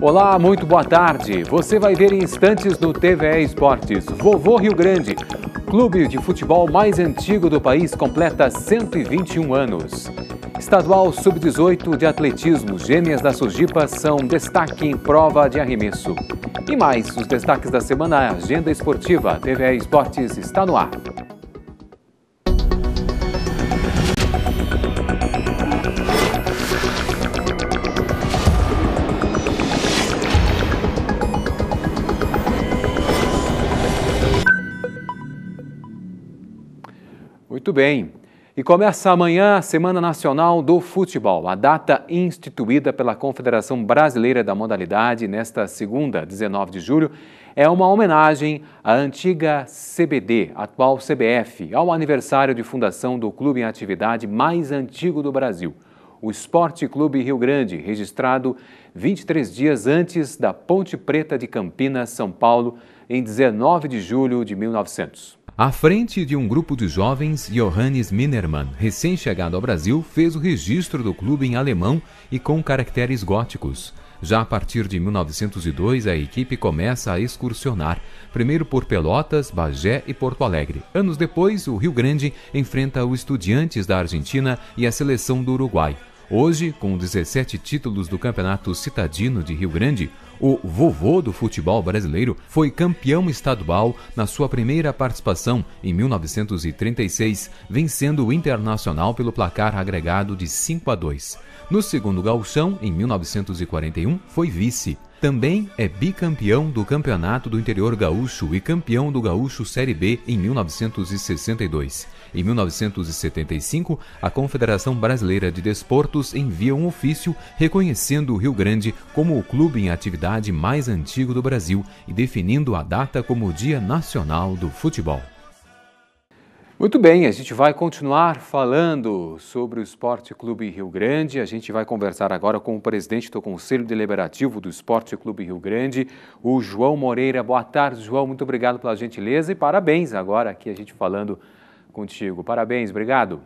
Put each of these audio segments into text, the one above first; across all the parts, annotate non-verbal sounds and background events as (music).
Olá, muito boa tarde. Você vai ver em instantes no TVE Esportes. Vovô Rio Grande, clube de futebol mais antigo do país, completa 121 anos. Estadual Sub-18 de Atletismo, Gêmeas da Sujipa são destaque em prova de arremesso. E mais, os destaques da semana, Agenda Esportiva, TVE Esportes está no ar. Muito bem. E começa amanhã a Semana Nacional do Futebol, a data instituída pela Confederação Brasileira da Modalidade nesta segunda, 19 de julho, é uma homenagem à antiga CBD, atual CBF, ao aniversário de fundação do clube em atividade mais antigo do Brasil, o Esporte Clube Rio Grande, registrado 23 dias antes da Ponte Preta de Campinas, São Paulo, em 19 de julho de 1900. À frente de um grupo de jovens, Johannes Minermann, recém-chegado ao Brasil, fez o registro do clube em alemão e com caracteres góticos. Já a partir de 1902, a equipe começa a excursionar, primeiro por Pelotas, Bagé e Porto Alegre. Anos depois, o Rio Grande enfrenta o Estudiantes da Argentina e a seleção do Uruguai. Hoje, com 17 títulos do Campeonato Citadino de Rio Grande, o vovô do futebol brasileiro foi campeão estadual na sua primeira participação em 1936, vencendo o Internacional pelo placar agregado de 5 a 2. No segundo gauchão, em 1941, foi vice. Também é bicampeão do Campeonato do Interior Gaúcho e campeão do Gaúcho Série B em 1962. Em 1975, a Confederação Brasileira de Desportos envia um ofício reconhecendo o Rio Grande como o clube em atividade mais antigo do Brasil e definindo a data como o Dia Nacional do Futebol. Muito bem, a gente vai continuar falando sobre o Esporte Clube Rio Grande. A gente vai conversar agora com o presidente do Conselho Deliberativo do Esporte Clube Rio Grande, o João Moreira. Boa tarde, João. Muito obrigado pela gentileza e parabéns agora aqui a gente falando contigo. Parabéns, obrigado.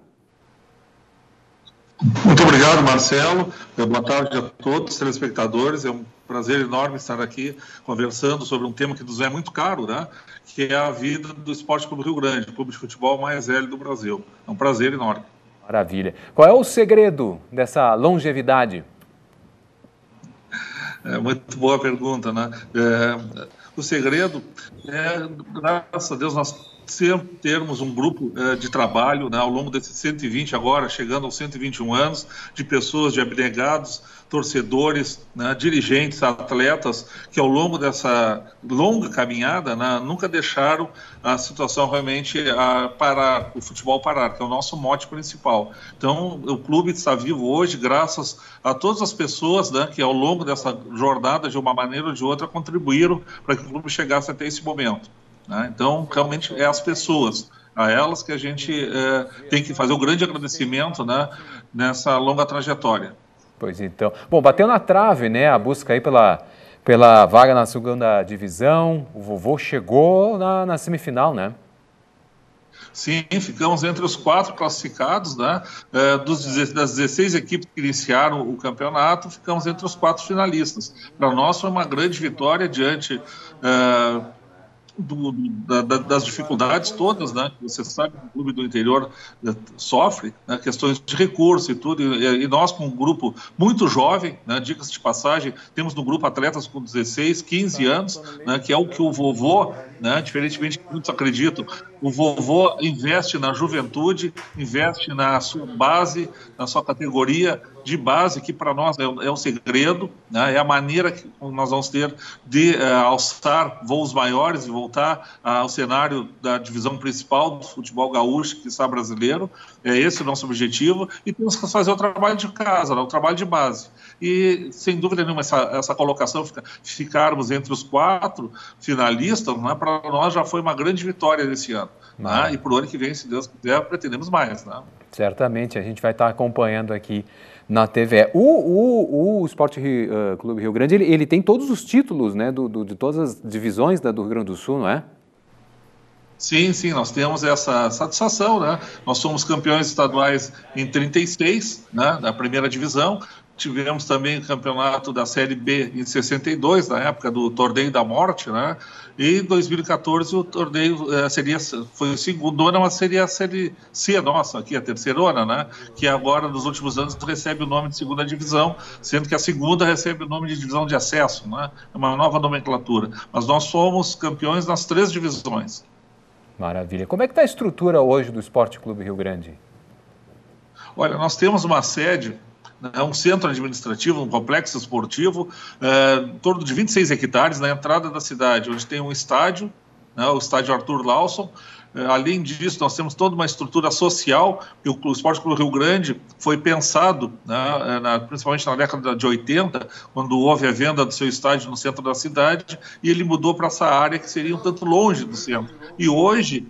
Muito obrigado, Marcelo. Boa tarde a todos os telespectadores. É um prazer enorme estar aqui conversando sobre um tema que nos é muito caro, né? que é a vida do Esporte Clube Rio Grande, o clube de futebol mais velho do Brasil. É um prazer enorme. Maravilha. Qual é o segredo dessa longevidade? É muito boa pergunta, né? É, o segredo é, graças a Deus, nós termos um grupo uh, de trabalho né, ao longo desses 120, agora chegando aos 121 anos, de pessoas, de abnegados, torcedores, né, dirigentes, atletas, que ao longo dessa longa caminhada né, nunca deixaram a situação realmente a parar, o futebol parar, que é o nosso mote principal. Então, o clube está vivo hoje graças a todas as pessoas né, que ao longo dessa jornada, de uma maneira ou de outra, contribuíram para que o clube chegasse até esse momento. Né? Então, realmente, é as pessoas, a elas que a gente é, tem que fazer o um grande agradecimento né, nessa longa trajetória. Pois então. Bom, bateu na trave, né, a busca aí pela, pela vaga na segunda divisão. O vovô chegou na, na semifinal, né? Sim, ficamos entre os quatro classificados, né? É, dos, das 16 equipes que iniciaram o campeonato, ficamos entre os quatro finalistas. Para nós foi uma grande vitória diante. É, do, da, das dificuldades todas, né? Você sabe que o clube do interior né, sofre, né? questões de recurso e tudo, e, e nós com um grupo muito jovem, né? dicas de passagem, temos no grupo atletas com 16, 15 anos, né? que é o que o vovô, né? diferentemente que muitos acreditam, o vovô investe na juventude, investe na sua base, na sua categoria, de base, que para nós é, é um segredo, né? é a maneira que nós vamos ter de uh, alçar voos maiores e voltar uh, ao cenário da divisão principal do futebol gaúcho, que está brasileiro. É esse o nosso objetivo. E temos que fazer o trabalho de casa, né? o trabalho de base. E, sem dúvida nenhuma, essa, essa colocação, ficarmos entre os quatro finalistas, né? para nós já foi uma grande vitória nesse ano. Né? E para o ano que vem, se Deus quiser, pretendemos mais. Né? Certamente, a gente vai estar acompanhando aqui na TV. O, o, o Esporte Rio, uh, Clube Rio Grande, ele, ele tem todos os títulos, né, do, do, de todas as divisões da, do Rio Grande do Sul, não é? Sim, sim, nós temos essa satisfação, né? Nós somos campeões estaduais em 36, né, da primeira divisão, tivemos também o campeonato da Série B em 62, na época do Torneio da Morte, né? E em 2014 o torneio eh, seria foi o segundo ano, mas seria a Série C nossa, aqui a terceirona, né? Que agora nos últimos anos recebe o nome de segunda divisão, sendo que a segunda recebe o nome de divisão de acesso, né? É uma nova nomenclatura. Mas nós somos campeões nas três divisões. Maravilha. Como é que está a estrutura hoje do Esporte Clube Rio Grande? Olha, nós temos uma sede é um centro administrativo, um complexo esportivo, é, em torno de 26 hectares na entrada da cidade, onde tem um estádio, né, o estádio Arthur Lawson. É, além disso, nós temos toda uma estrutura social, o, o Esporte Clube Rio Grande foi pensado, né, é, na, principalmente na década de 80, quando houve a venda do seu estádio no centro da cidade, e ele mudou para essa área que seria um tanto longe do centro. E hoje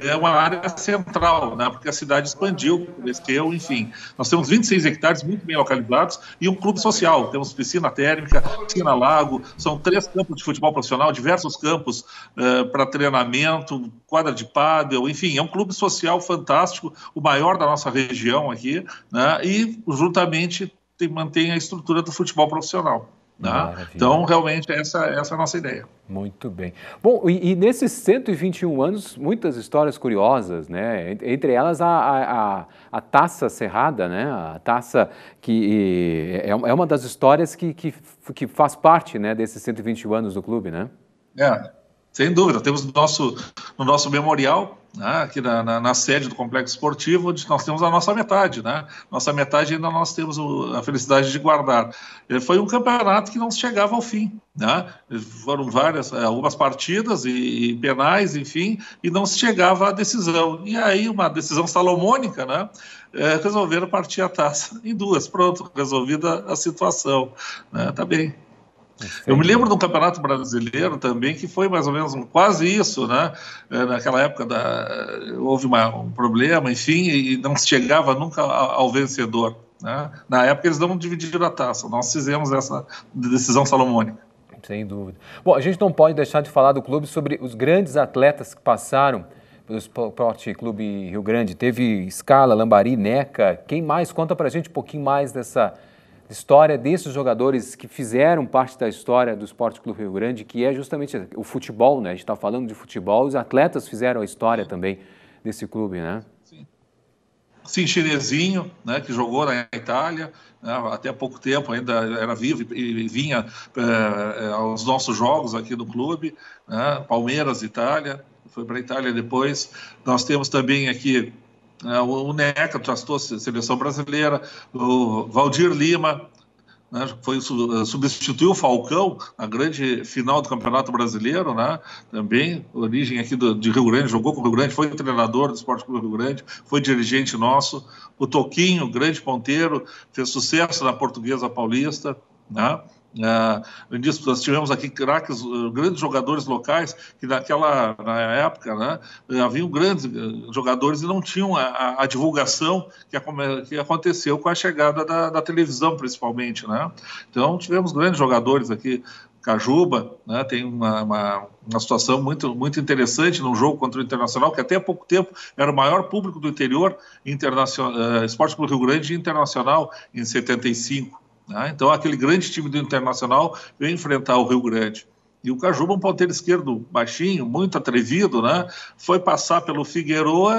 é uma área central, né, porque a cidade expandiu, cresceu, enfim. Nós temos 26 hectares muito bem localizados e um clube social. Temos piscina térmica, piscina lago, são três campos de futebol profissional, diversos campos uh, para treinamento, quadra de pádel, enfim, é um clube social fantástico, o maior da nossa região aqui, né, e juntamente tem, mantém a estrutura do futebol profissional. Né? Então, realmente, essa, essa é a nossa ideia. Muito bem. Bom, e, e, nesses 121 anos, muitas histórias curiosas, né? Entre elas, a, a, a Taça Cerrada, né? A taça que é, é uma das histórias que, que, que faz parte né, desses 121 anos do clube, né? É, sem dúvida. Temos no nosso, no nosso memorial, né, aqui na, na, na, sede do Complexo Esportivo, onde nós temos a nossa metade. Né? Nossa metade ainda nós temos o, a felicidade de guardar. Ele foi um campeonato que não chegava ao fim. Né? Foram várias, eh, algumas partidas e, e, penais, enfim, e não se chegava à decisão. E aí, uma decisão salomônica, né? É, resolveram partir a taça em duas. Pronto, resolvida a situação. Né? Tá bem. Eu me lembro um campeonato brasileiro também que foi mais ou menos quase isso, né? É, naquela época da, houve uma, um problema, enfim, e não se chegava nunca ao vencedor. Né? Na época eles não dividiram a taça, nós fizemos essa decisão salomônica. Sem dúvida. Bom, a gente não pode deixar de falar do clube sobre os grandes atletas que passaram pelo Esporte Clube Rio Grande. Teve Scala, Lambari, Neca. Quem mais? Conta pra gente um pouquinho mais dessa história desses jogadores que fizeram parte da história do Esporte Clube Rio Grande, que é justamente o futebol, né? A gente está falando de futebol, os atletas fizeram a história também desse clube, né? Sim, Sim Chinesinho, né, que jogou na Itália, né, até pouco tempo ainda era vivo e, vinha é, aos nossos jogos aqui no clube, né, Palmeiras, Itália, foi para a Itália depois. Nós temos também aqui o Neca tratou a seleção brasileira, o Valdir Lima, né, foi substituiu o Falcão na grande final do Campeonato Brasileiro, né, também origem aqui do, de Rio Grande, jogou com o Rio Grande, foi treinador do Esporte Clube Rio Grande, foi dirigente nosso, o Toquinho, grande ponteiro, fez sucesso na Portuguesa Paulista, né, Uh, nós tivemos aqui craques, uh, grandes jogadores locais que naquela na época né, haviam grandes uh, jogadores e não tinham a, a divulgação que, a, que, aconteceu com a chegada da, da, televisão, principalmente. Né? Então tivemos grandes jogadores aqui. Cajuba né, tem uma, uma, uma, situação muito, muito interessante num jogo contra o Internacional, que até há pouco tempo era o maior público do interior, internacional, Esporte Clube Rio Grande Internacional, em 75. Né? Então, aquele grande time do Internacional veio enfrentar o Rio Grande. E o Cajuba, um ponteiro esquerdo baixinho, muito atrevido, né? Foi passar pelo Figueroa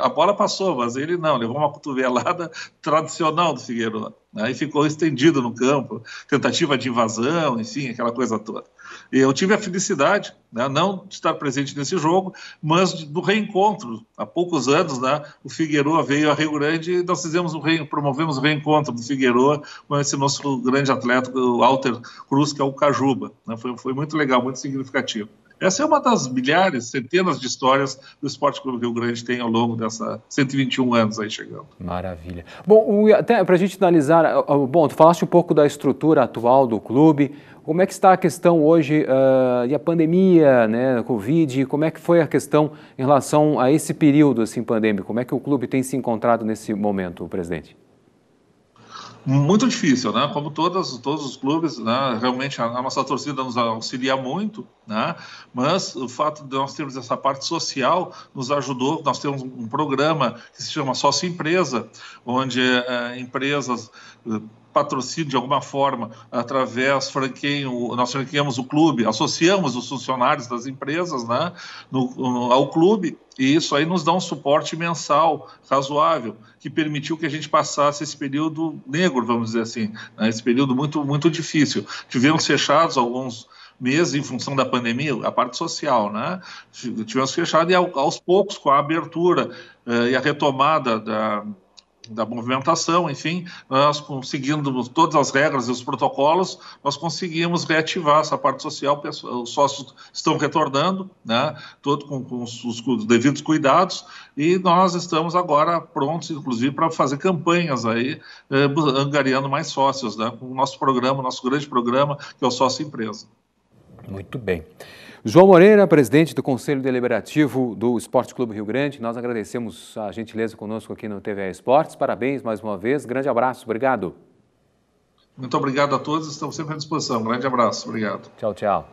a bola passou, mas ele não, levou uma cotovelada tradicional do Figueroa. Aí ficou estendido no campo, tentativa de invasão, enfim, aquela coisa toda. Eu tive a felicidade, né, não de estar presente nesse jogo, mas do reencontro. Há poucos anos, né, o Figueroa veio a Rio Grande e nós fizemos um promovemos o reencontro do Figueroa com esse nosso grande atleta, o Walter Cruz, que é o Cajuba. Né, foi, foi muito legal, muito significativo. Essa é uma das milhares, centenas de histórias do Esporte Clube Rio Grande tem ao longo dessa 121 anos aí chegando. Maravilha. Bom, até para a gente analisar, bom, tu falaste um pouco da estrutura atual do clube, como é que está a questão hoje uh, e a pandemia, né, Covid, como é que foi a questão em relação a esse período assim, pandêmico? Como é que o clube tem se encontrado nesse momento, presidente? muito difícil, né? Como todas, todos os clubes, né? realmente a, a, nossa torcida nos auxilia muito, né? Mas o fato de nós termos essa parte social nos ajudou. Nós temos um programa que se chama Sócio Empresa, onde é, empresas patrocínio de alguma forma, através, franqueio, nós franqueamos o clube, associamos os funcionários das empresas né, no, no, ao clube, e isso aí nos dá um suporte mensal razoável, que permitiu que a gente passasse esse período negro, vamos dizer assim, né, esse período muito, muito difícil. Tivemos fechados alguns meses em função da pandemia, a parte social, né? Tivemos fechado e aos poucos, com a abertura eh, e a retomada da, da movimentação, enfim, nós conseguindo todas as regras e os protocolos, nós conseguimos reativar essa parte social, os sócios estão retornando, né, todo com, com os, os, devidos cuidados, e nós estamos agora prontos, inclusive, para fazer campanhas aí, eh, angariando mais sócios, né, com o nosso programa, nosso grande programa, que é o Sócio Empresa. Muito bem. João Moreira, presidente do Conselho Deliberativo do Esporte Clube Rio Grande, nós agradecemos a gentileza conosco aqui no TVA Esportes. Parabéns mais uma vez, grande abraço, obrigado. Muito obrigado a todos, estamos sempre à disposição. Grande abraço, obrigado. Tchau, tchau.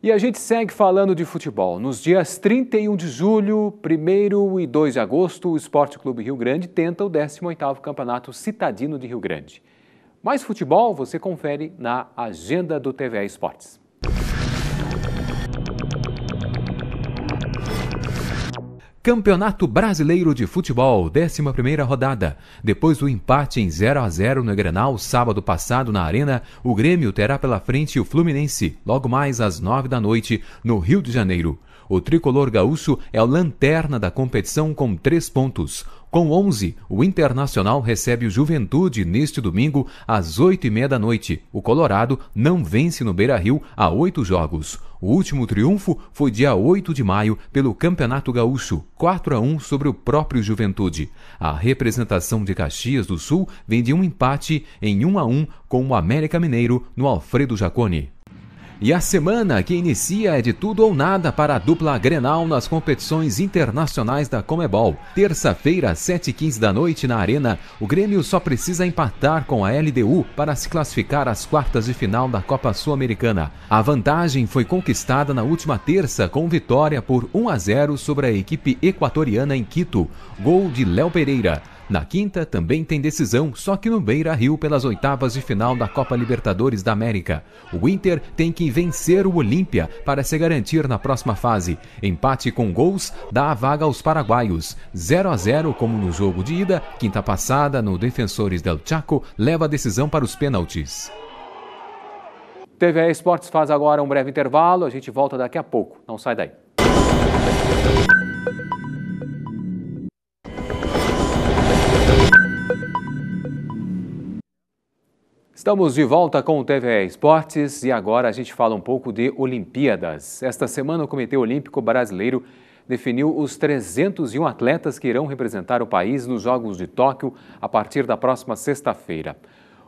E a gente segue falando de futebol. Nos dias 31 de julho, 1 e 2 de agosto, o Esporte Clube Rio Grande tenta o 18º Campeonato Citadino de Rio Grande. Mais futebol você confere na agenda do TVA Esportes. Campeonato Brasileiro de Futebol, 11ª rodada. Depois do empate em 0 a 0 no Grenal sábado passado na Arena, o Grêmio terá pela frente o Fluminense, logo mais às 9 da noite, no Rio de Janeiro. O tricolor gaúcho é o lanterna da competição com três pontos. Com 11, o Internacional recebe o Juventude neste domingo às oito e meia da noite. O Colorado não vence no Beira-Rio há oito jogos. O último triunfo foi dia 8 de maio pelo Campeonato Gaúcho, 4 a 1 sobre o próprio Juventude. A representação de Caxias do Sul vem de um empate em 1 a 1 com o América Mineiro no Alfredo Jaconi. E a semana que inicia é de tudo ou nada para a dupla Grenal nas competições internacionais da Comebol. Terça-feira, 7h15 da noite na Arena, o Grêmio só precisa empatar com a LDU para se classificar às quartas de final da Copa Sul-Americana. A vantagem foi conquistada na última terça com vitória por 1 a 0 sobre a equipe equatoriana em Quito. Gol de Léo Pereira. Na quinta também tem decisão, só que no Beira Rio pelas oitavas de final da Copa Libertadores da América. O Inter tem que vencer o Olímpia para se garantir na próxima fase. Empate com gols dá a vaga aos paraguaios. 0 a 0 como no jogo de ida, quinta passada no Defensores del Chaco leva a decisão para os pênaltis. TV Esportes faz agora um breve intervalo, a gente volta daqui a pouco. Não sai daí. Estamos de volta com o TVE Esportes e agora a gente fala um pouco de Olimpíadas. Esta semana o Comitê Olímpico Brasileiro definiu os 301 atletas que irão representar o país nos Jogos de Tóquio a partir da próxima sexta-feira.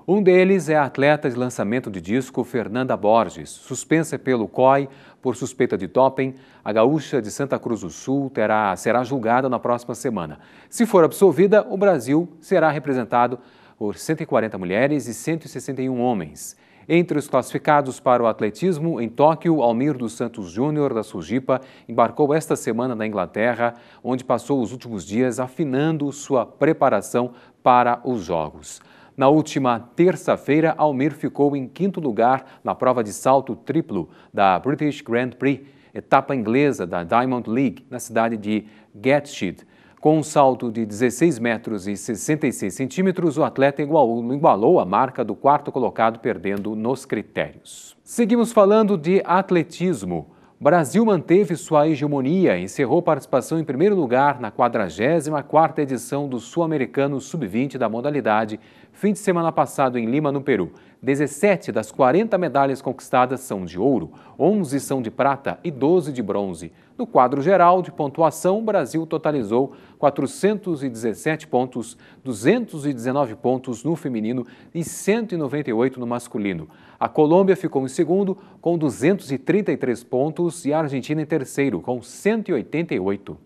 Um deles é a atleta de lançamento de disco Fernanda Borges, suspensa pelo COI por suspeita de doping. A gaúcha de Santa Cruz do Sul terá, será julgada na próxima semana. Se for absolvida, o Brasil será representado por 140 mulheres e 161 homens. Entre os classificados para o atletismo, em Tóquio, Almir dos Santos Júnior, da Sujipa, embarcou esta semana na Inglaterra, onde passou os últimos dias afinando sua preparação para os Jogos. Na última terça-feira, Almir ficou em quinto lugar na prova de salto triplo da British Grand Prix, etapa inglesa da Diamond League, na cidade de Gateshead. Com um salto de 16 metros e 66 centímetros, o atleta igualou, igualou a marca do quarto colocado, perdendo nos critérios. Seguimos falando de atletismo. Brasil manteve sua hegemonia e encerrou participação em primeiro lugar na 44ª edição do Sul-Americano Sub-20 da modalidade, fim de semana passado em Lima, no Peru. 17 das 40 medalhas conquistadas são de ouro, 11 são de prata e 12 de bronze. No quadro geral de pontuação, o Brasil totalizou 417 pontos, 219 pontos no feminino e 198 no masculino. A Colômbia ficou em segundo com 233 pontos e a Argentina em terceiro com 188.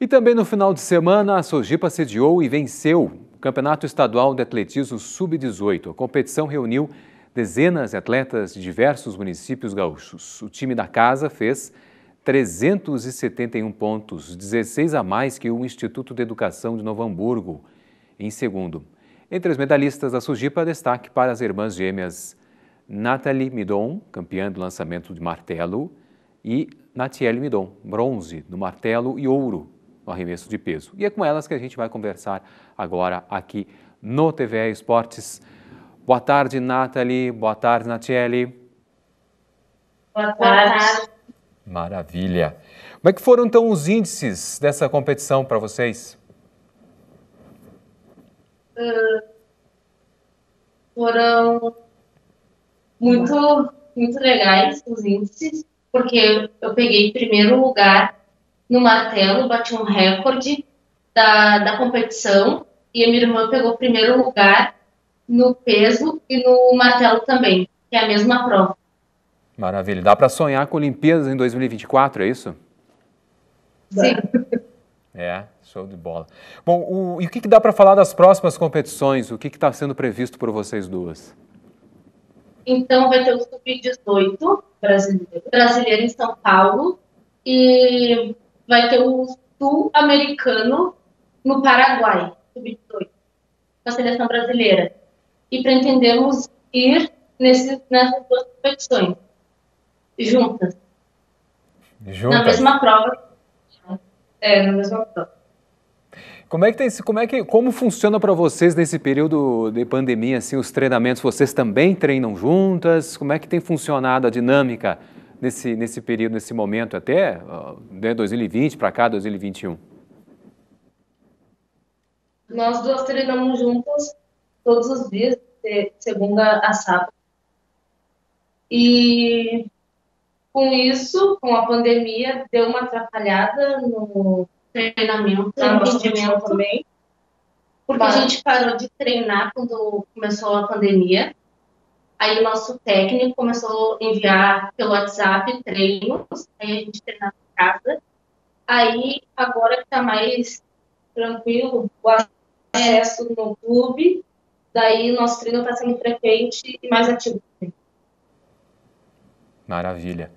E também no final de semana, a Sojipa sediou e venceu o Campeonato Estadual de Atletismo Sub-18. A competição reuniu dezenas de atletas de diversos municípios gaúchos. O time da casa fez 371 pontos, 16 a mais que o Instituto de Educação de Novo Hamburgo, em segundo. Entre os medalhistas da Sujipa, destaque para as irmãs gêmeas Nathalie Midon, campeã do lançamento de martelo, e Natiele Midon, bronze no martelo e ouro no arremesso de peso. E é com elas que a gente vai conversar agora aqui no TVE Esportes. Boa tarde, Nathalie. Boa tarde, Natiele. Boa tarde. Maravilha. Como é que foram então os índices dessa competição para vocês? Uh, foram muito, muito legais os índices, porque eu peguei primeiro lugar no martelo, bati um recorde da, da competição, e a minha irmã pegou primeiro lugar no peso e no martelo também, que é a mesma prova. Maravilha. Dá para sonhar com Olimpíadas em 2024, é isso? Sim. É, show de bola. Bom, o, e o que, que dá para falar das próximas competições? O que está sendo previsto por vocês duas? Então, vai ter o Sub-18 brasileiro, brasileiro em São Paulo e vai ter o Sul-Americano no Paraguai, Sub-18, com a seleção brasileira. E pretendemos ir nesse, nessas duas competições, juntas. Juntas? Na mesma prova é, na mesma prova. Como é que tem, como é que, como funciona para vocês nesse período de pandemia, assim, os treinamentos? Vocês também treinam juntas? Como é que tem funcionado a dinâmica nesse, nesse período, nesse momento, até de 2020 para cá, 2021? Nós duas treinamos juntas todos os dias, de segunda a sábado. E com isso, com a pandemia, deu uma atrapalhada no treinamento, no também. Porque Mas... a gente parou de treinar quando começou a pandemia. Aí o nosso técnico começou a enviar pelo WhatsApp treinos, aí a gente treinava em casa. Aí, agora que está mais tranquilo, o acesso no clube, daí nosso treino está sendo frequente e mais ativo. Maravilha.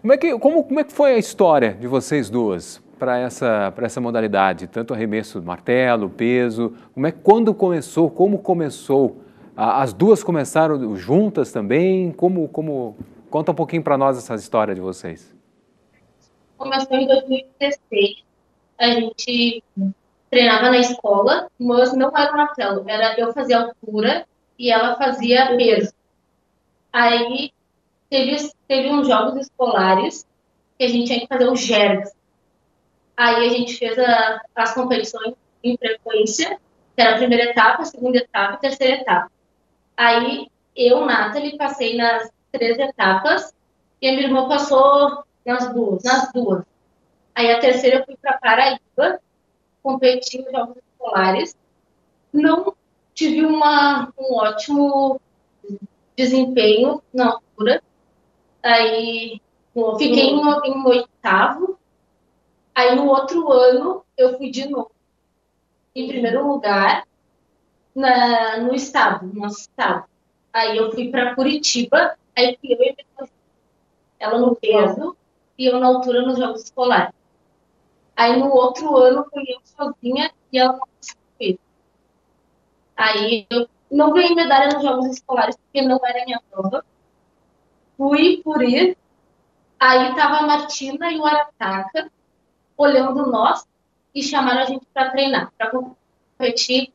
Como é que, como, como é que foi a história de vocês duas para essa, essa modalidade? Tanto arremesso martelo, peso. Como é, quando começou? Como começou? As duas começaram juntas também? Como, como, conta um pouquinho para nós essa história de vocês. Começou em 2016. A gente treinava na escola, mas não era martelo. Era eu fazia altura e ela fazia peso. Aí teve, teve uns jogos escolares que a gente tinha que fazer os GERGs. Aí a gente fez a, as competições em frequência, que era a primeira etapa, a segunda etapa e a terceira etapa. Aí eu, Nathalie, passei nas três etapas e a minha irmã passou nas duas. Nas duas. Aí a terceira eu fui para Paraíba, competi nos jogos escolares. Não tive uma, um ótimo desempenho na altura, Aí fiquei em, em oitavo. Aí no outro ano eu fui de novo. Em primeiro lugar na, no estado, no nosso estado. Aí eu fui para Curitiba, aí fui eu e ela no peso e eu na altura nos jogos escolares. Aí no outro ano fui eu sozinha e ela não conseguiu. Aí eu não ganhei medalha nos jogos escolares porque não era minha prova fui por ir. Aí tava a Martina e o Arataca olhando nós e chamaram a gente para treinar, para competir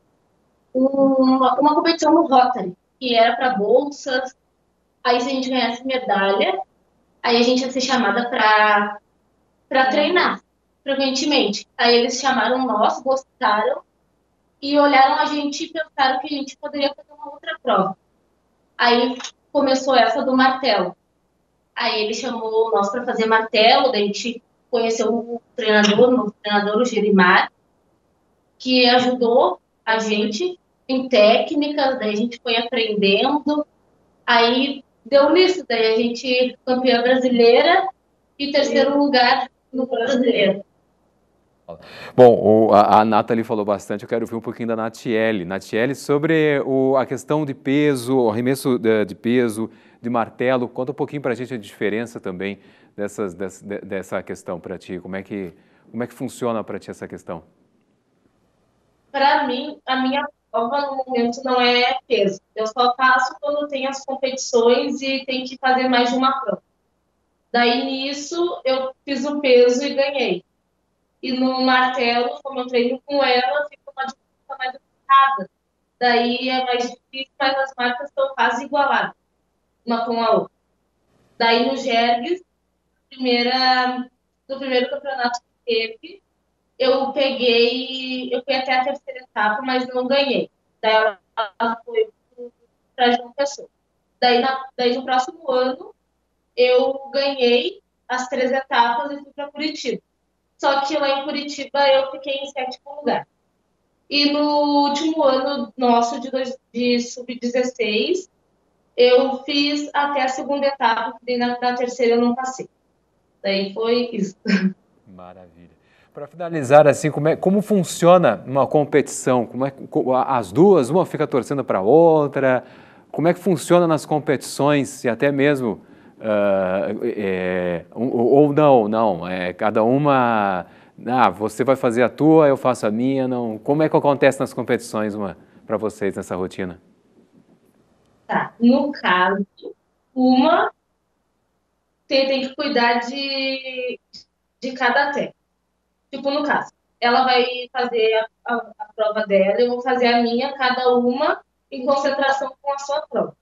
uma, uma competição no Rotary, que era para bolsas. Aí se a gente ganhasse medalha, aí a gente ia ser chamada para para treinar frequentemente. Aí eles chamaram nós, gostaram e olharam a gente e pensaram que a gente poderia fazer uma outra prova. Aí começou essa do martelo. Aí ele chamou nós para fazer martelo, daí a gente conheceu o treinador, o treinador, o Gerimar, que ajudou a gente em técnicas, daí a gente foi aprendendo, aí deu nisso, daí a gente campeã brasileira e terceiro lugar no brasileiro. Bom, o, a, a Nathalie falou bastante, eu quero ouvir um pouquinho da Natiele. Natiele, sobre o, a questão de peso, o arremesso de, de peso, de martelo, conta um pouquinho para a gente a diferença também dessas, dessa, dessa questão para ti, como é que, como é que funciona para ti essa questão? Para mim, a minha prova no momento não é peso. Eu só faço quando tem as competições e tem que fazer mais de uma prova. Daí nisso eu fiz o peso e ganhei. E no martelo, como eu treino com ela, fica uma disputa mais complicada. Daí é mais difícil, mas as marcas estão quase igualadas, uma com a outra. Daí no Gergues, primeira, no primeiro campeonato que teve, eu peguei, eu fui até a terceira etapa, mas não ganhei. Daí ela foi para João Pessoa. Daí, na, daí no próximo ano, eu ganhei as três etapas e fui para Curitiba. Só que lá em Curitiba eu fiquei em sétimo lugar. E no último ano nosso de, de sub-16, eu fiz até a segunda etapa, e na, na terceira eu não passei. Daí foi isso. (laughs) Maravilha. Para finalizar, assim, como, é, como funciona uma competição? Como é, as duas, uma fica torcendo para a outra? Como é que funciona nas competições e até mesmo uh, é, ou não, não, é, cada uma, ah, você vai fazer a tua, eu faço a minha, não. Como é que acontece nas competições, para vocês nessa rotina? Tá, no caso, uma tem, tem que cuidar de, de cada técnica. Tipo, no caso, ela vai fazer a, a, a, prova dela, eu vou fazer a minha, cada uma em concentração com a sua prova.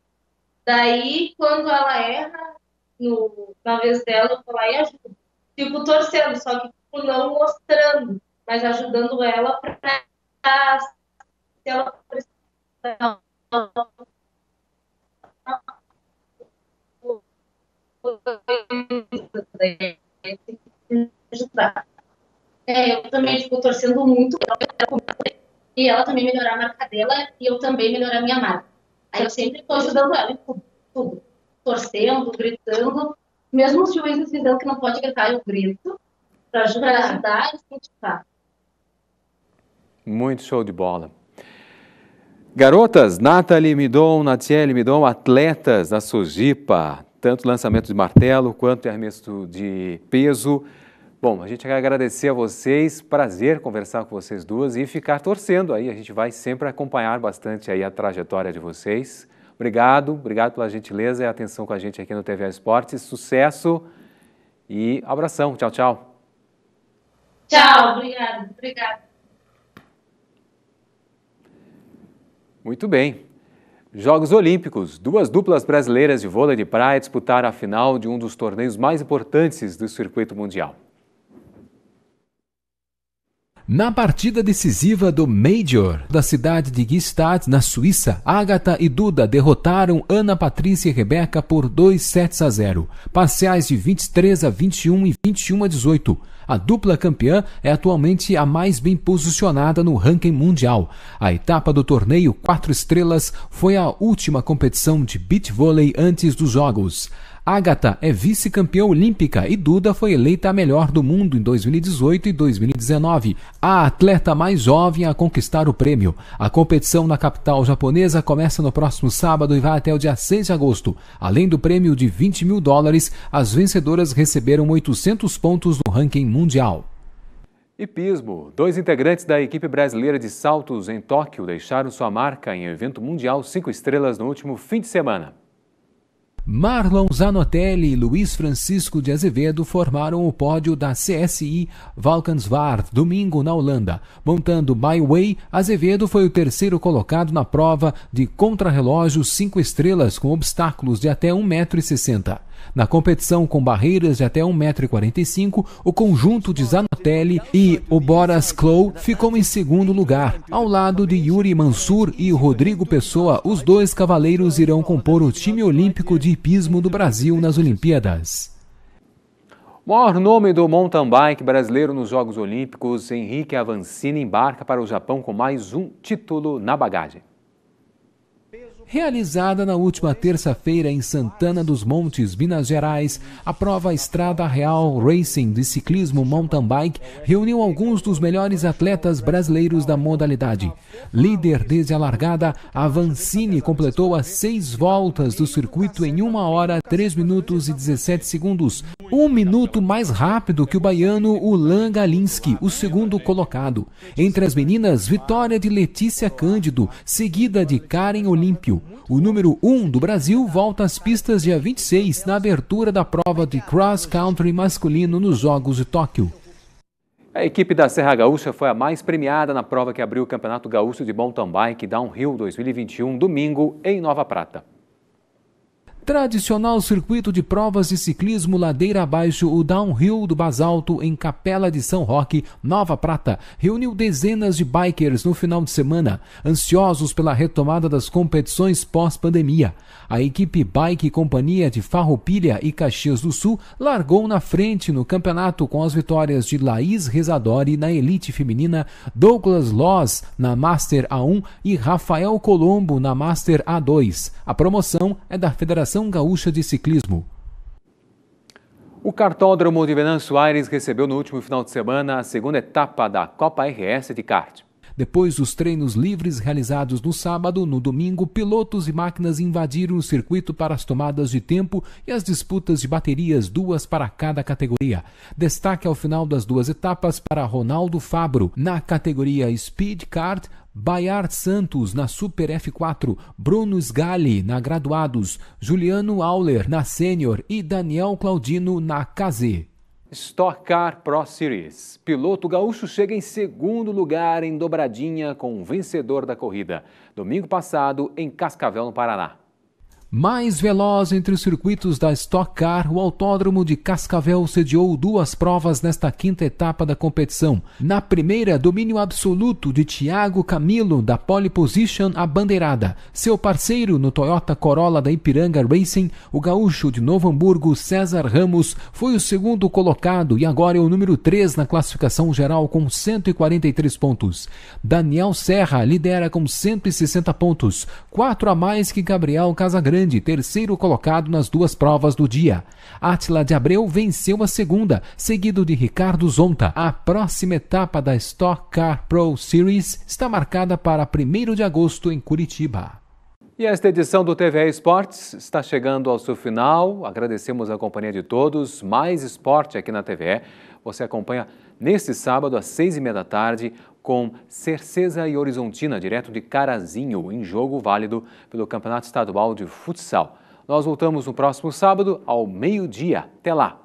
Daí, quando ela erra, no, na vez dela, eu vou lá e ajudo. Fico torcendo, só que tipo, não mostrando, mas ajudando ela para se ela precisar. É, eu também fico torcendo muito e ela também melhorar a marca dela e eu também melhorar a minha marca. Aí eu sempre estou ajudando ela em tudo, tudo. Torcendo, gritando. Mesmo os juízes dizendo que não pode gritar, eu grito para ajudar, a incentivar. Muito show de bola. Garotas, Nathalie Midon, Natiele Midon, atletas da Sojipa, tanto lançamento de martelo quanto arremesso de peso. Bom, a gente quer agradecer a vocês, prazer conversar com vocês duas e ficar torcendo aí. A gente vai sempre acompanhar bastante aí a trajetória de vocês. Obrigado, obrigado pela gentileza e atenção com a gente aqui no TV Esportes. Sucesso e abração. Tchau, tchau. Tchau, obrigado, obrigado. Muito bem. Jogos Olímpicos. Duas duplas brasileiras de vôlei de praia disputaram a final de um dos torneios mais importantes do circuito mundial. Na partida decisiva do Major da cidade de Gstaad, na Suíça, Agatha e Duda derrotaram Ana Patrícia e Rebeca por 2 sets a 0, parciais de 23 a 21 e 21 a 18. A dupla campeã é atualmente a mais bem posicionada no ranking mundial. A etapa do torneio Quatro Estrelas foi a última competição de beach vôlei antes dos Jogos. Agatha é vice-campeã olímpica e Duda foi eleita a melhor do mundo em 2018 e 2019, a atleta mais jovem a conquistar o prêmio. A competição na capital japonesa começa no próximo sábado e vai até o dia 6 de agosto. Além do prêmio de 20 mil dólares, as vencedoras receberam 800 pontos no ranking mundial. Hipismo. Dois integrantes da equipe brasileira de saltos em Tóquio deixaram sua marca em evento mundial cinco estrelas no último fim de semana. Marlon Zanotelli e Luiz Francisco de Azevedo formaram o pódio da CSI Valkenswaard domingo na Holanda. Montando Byway, Azevedo foi o terceiro colocado na prova de contrarrelógio 5 estrelas com obstáculos de até 1,60m. Na competição com barreiras de até 1,45m, o conjunto de Zanotelli e o Boras Klo ficou em segundo lugar, ao lado de Yuri Mansur e Rodrigo Pessoa. Os dois cavaleiros irão compor o time olímpico de hipismo do Brasil nas Olimpíadas. O maior nome do mountain bike brasileiro nos Jogos Olímpicos, Henrique Avancini, embarca para o Japão com mais um título na bagagem. Realizada na última terça-feira em Santana dos Montes, Minas Gerais, a prova Estrada Real Racing de ciclismo mountain bike reuniu alguns dos melhores atletas brasileiros da modalidade. Líder desde a largada, Avancini completou as seis voltas do circuito em 1 hora, 3 minutos e 17 segundos, um minuto mais rápido que o baiano Ulan Galinski, o segundo colocado. Entre as meninas, vitória de Letícia Cândido, seguida de Karen Olímpio. O número 1 um do Brasil volta às pistas dia 26, na abertura da prova de cross country masculino nos Jogos de Tóquio. A equipe da Serra Gaúcha foi a mais premiada na prova que abriu o Campeonato Gaúcho de Mountain Bike Downhill 2021, domingo, em Nova Prata. Tradicional circuito de provas de ciclismo ladeira abaixo, o Downhill do Basalto, em Capela de São Roque, Nova Prata, reuniu dezenas de bikers no final de semana, ansiosos pela retomada das competições pós-pandemia. A equipe Bike Companhia de Farroupilha e Caxias do Sul largou na frente no campeonato com as vitórias de Laís Rezadori na elite feminina, Douglas Loss na Master A1 e Rafael Colombo na Master A2. A promoção é da Federação Gaúcha de Ciclismo. O cartódromo de Venâncio Aires recebeu no último final de semana a segunda etapa da Copa RS de kart. Depois dos treinos livres realizados no sábado, no domingo, pilotos e máquinas invadiram o circuito para as tomadas de tempo e as disputas de baterias, duas para cada categoria. Destaque ao final das duas etapas para Ronaldo Fabro, na categoria Speed Kart, Bayard Santos na Super F4, Bruno Sgali na Graduados, Juliano Auler na Sênior e Daniel Claudino na KZ. Stock Car Pro Series. Piloto gaúcho chega em segundo lugar em dobradinha com o vencedor da corrida, domingo passado em Cascavel, no Paraná. Mais veloz entre os circuitos da Stock Car, o Autódromo de Cascavel sediou duas provas nesta quinta etapa da competição. Na primeira, domínio absoluto de Thiago Camilo, da Pole Position à. Seu parceiro no Toyota Corolla da Ipiranga Racing, o gaúcho de Novo Hamburgo, César Ramos, foi o segundo colocado e agora é o número 3 na classificação geral com 143 pontos. Daniel Serra lidera com 160 pontos, quatro a mais que Gabriel Casagrande Grande, terceiro colocado nas duas provas do dia. Atila de Abreu venceu a segunda, seguido de Ricardo Zonta. A próxima etapa da Stock Car Pro Series está marcada para 1 de agosto em Curitiba. E esta edição do TVE Esportes está chegando ao seu final. Agradecemos a companhia de todos. Mais esporte aqui na TVE. Você acompanha neste sábado às seis e meia da tarde com Cercesa e Horizontina, direto de Carazinho, em jogo válido pelo Campeonato Estadual de Futsal. Nós voltamos no próximo sábado, ao meio-dia. Até lá!